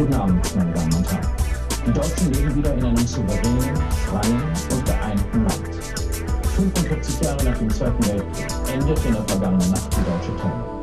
Guten Abend, meine Damen und Herren. Die Deutschen leben wieder in einem souveränen, freien und geeinten Land. 45 Jahre nach dem Zweiten Weltkrieg endet in der vergangenen Nacht die deutsche Trennung.